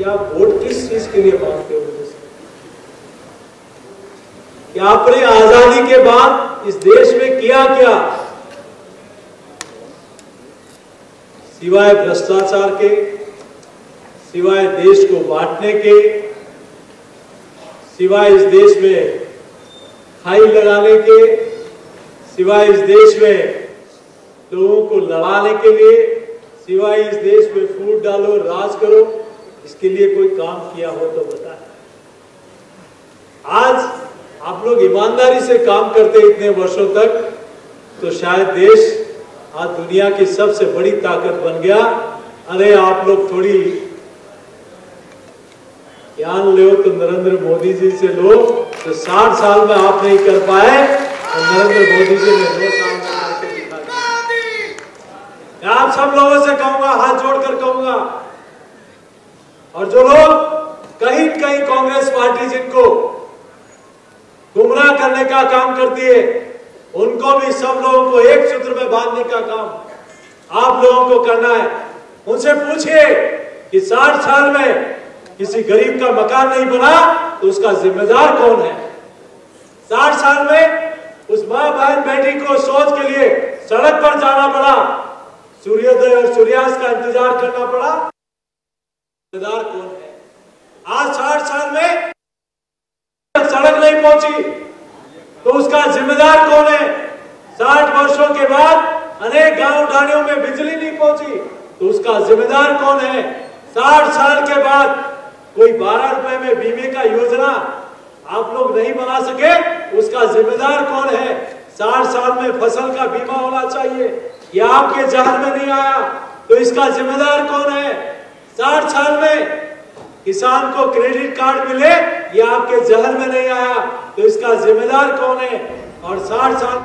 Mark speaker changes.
Speaker 1: कि आप वोट किस चीज़ के लिए मांगते हो मुझे कि आपने आज़ादी के बाद इस देश में किया क्या? सिवाय भ्रष्टाचार के, सिवाय देश को बांटने के, सिवाय इस देश में खाई लगाने के, सिवाय इस देश में लोगों को लड़ाने के लिए, सिवाय इस देश में फूट डालो, राज करो। इसके लिए कोई काम किया हो तो बताए आज आप लोग ईमानदारी से काम करते इतने वर्षों तक तो शायद देश आज दुनिया की सबसे बड़ी ताकत बन गया। अरे, आप लोग थोड़ी ज्ञान लो तो नरेंद्र मोदी जी से लो तो साठ साल में आप नहीं कर पाए, और नरेंद्र मोदी जी ने दो साल मैं आप सब लोगों से कहूँगा, हाथ जोड़कर कहूँगा और जो लोग कहीं कहीं कांग्रेस पार्टी जिनको गुमराह करने का काम करती है, उनको भी सब लोगों को एक सूत्र में बांधने का काम आप लोगों को करना है। उनसे पूछिए कि साठ साल में किसी गरीब का मकान नहीं बना तो उसका जिम्मेदार कौन है? साठ साल में उस माँ बहन बेटी को सोच के लिए सड़क पर जाना पड़ा, सूर्योदय और सूर्यास्त का इंतज़ार करना पड़ा। जिम्मेदार कौन है? आज साठ साल में सड़क नहीं पहुँची तो उसका जिम्मेदार कौन है? साठ वर्षों के बाद अनेक गाँव ढाणियों में बिजली नहीं पहुँची तो उसका जिम्मेदार कौन है? साठ साल के बाद कोई बारह रुपए में बीमे का योजना आप लोग नहीं बना सके, उसका जिम्मेदार कौन है? साठ साल में फ़सल का बीमा होना चाहिए। ये आपके जहन में नहीं आया तो इसका जिम्मेदार कौन है? साठ साल में किसान को क्रेडिट कार्ड मिले, ये आपके जहर में नहीं आया तो इसका जिम्मेदार कौन है? और साठ साल